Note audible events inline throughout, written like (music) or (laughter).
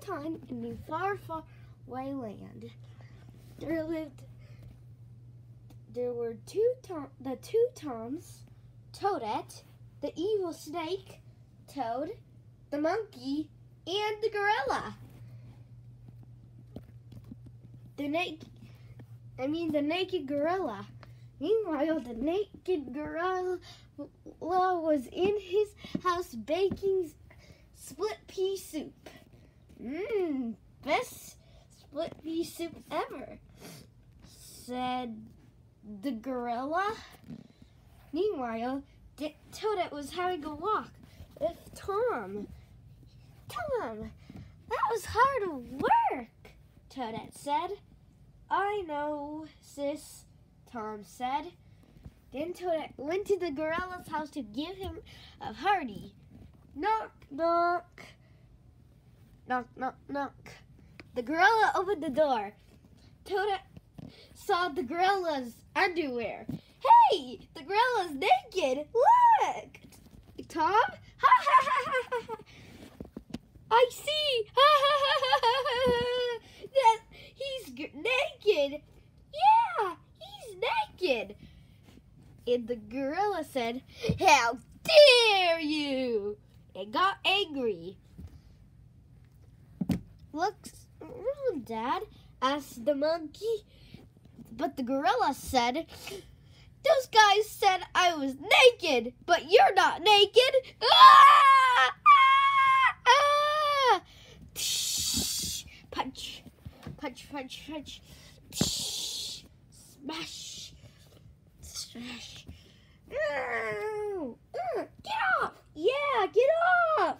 time in a far, far away land, there lived. There were two Tom, the two Toms, Toadette, the evil snake, Toad, the monkey, and the gorilla. The naked, I mean the naked gorilla. Meanwhile, the naked gorilla was in his house baking split pea soup. Mmm, best split pea soup ever, said the gorilla. Meanwhile, Toadette was having a walk with Tom. Tom, that was hard work, Toadette said. I know, sis, Tom said. Then Toadette went to the gorilla's house to give him a party. Knock, knock. Knock, knock, knock. The gorilla opened the door. Toadette saw the gorilla's underwear. Hey, the gorilla's naked. Look. Tom? Ha ha ha ha ha. I see. Ha ha ha ha ha. That he's naked. Yeah, he's naked. And the gorilla said, How dare you! And got angry. Looks, Dad, asked the monkey. But the gorilla said, Those guys said I was naked, but you're not naked. Ah! Ah! Ah! Punch, punch, punch, punch. Smash, smash. Get off! Yeah, get off!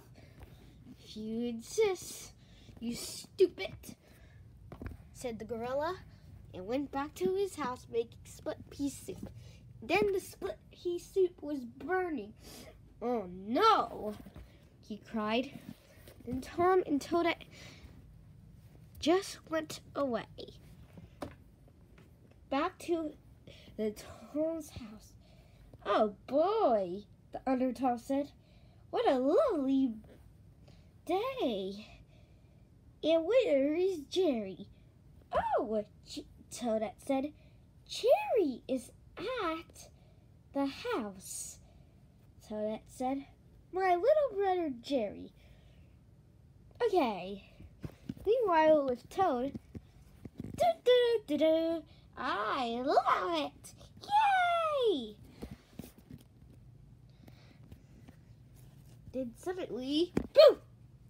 If you insist, you stupid, said the gorilla and went back to his house making split pea soup. Then the split pea soup was burning. Oh no, he cried. Then Tom and Toadette just went away. Back to the Tom's house. Oh boy, the Undertow said. What a lovely day. And where is Jerry? Oh, Toadette said. Jerry is at the house. Toadette said. My little brother Jerry. Okay. Meanwhile, with Toad. Do, do, do, do, I love it! Yay! Then suddenly, boo!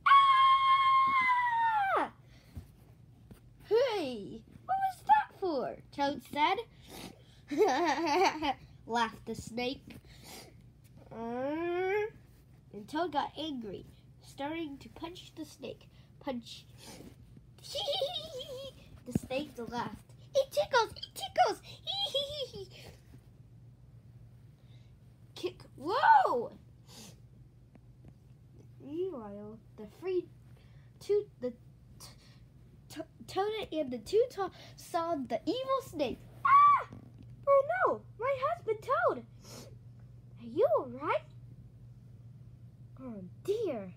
Ah! Hey, what was that for? Toad said. (laughs) Laughed the snake. And Toad got angry, starting to punch the snake. Punch. (laughs) the snake laughed. It tickles! It tickles! (laughs) Kick! Whoa! Meanwhile, the free two the Toad and the two Toad saw the evil snake. Ah! Oh no! My husband Toad! Are you alright? Oh dear!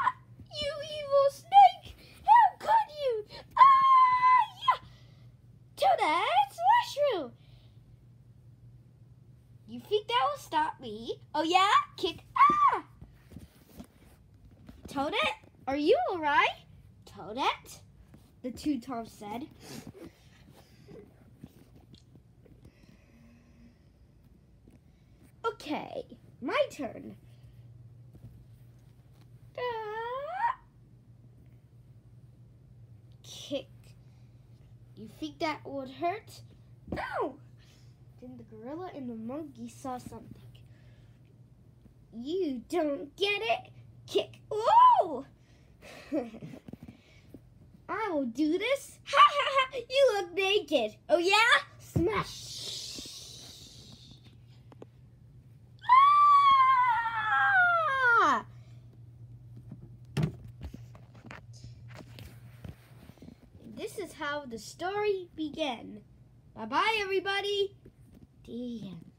Ah, you evil snake! How could you? Ah! Yeah! Toadette, mushroom! You think that will stop me? Oh yeah? Kick! Ah! Toadette, are you alright? Toadette, the two Toms said. Okay, my turn. Kick. You think that would hurt? No! Then the gorilla and the monkey saw something. You don't get it? Kick. Whoa! (laughs) I will do this. (laughs) Ha ha ha! You look naked. Oh yeah? Smash! Ah! This is how the story began. Bye bye, everybody. End.